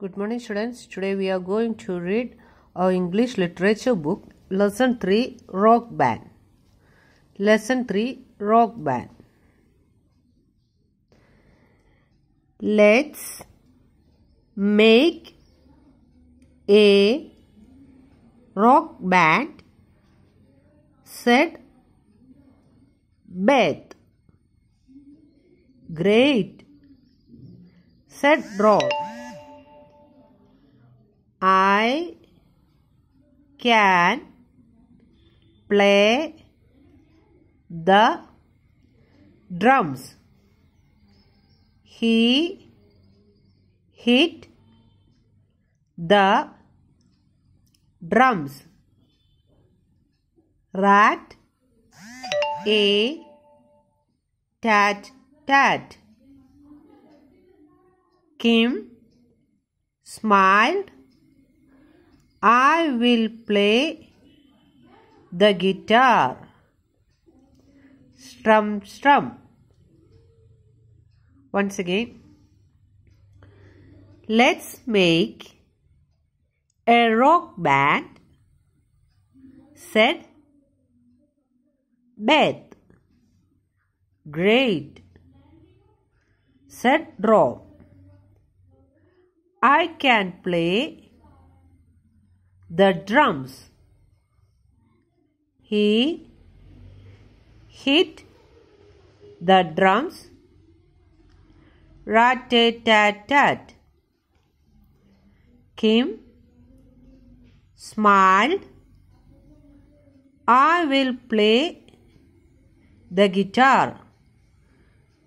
Good morning, students. Today we are going to read our English literature book, Lesson 3 Rock Band. Lesson 3 Rock Band. Let's make a rock band, said Beth. Great, said Rob. Can play the drums. He hit the drums. Rat a tat tat. Kim smiled. I will play the guitar. Strum, strum. Once again. Let's make a rock band, said Beth. Great, said Rob. I can play the drums. He hit the drums. Rat tat tat. tat. Kim smiled. I will play the guitar.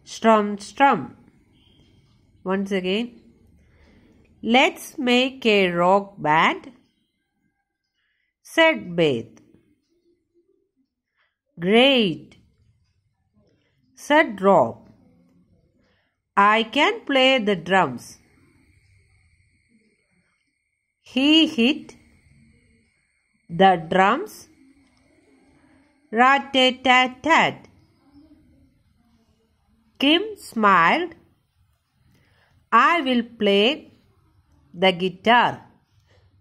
Strum strum. Once again. Let's make a rock band, said Beth. Great, said Rob. I can play the drums. He hit the drums. Rat tat tat. Kim smiled. I will play the guitar.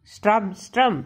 Strum, strum.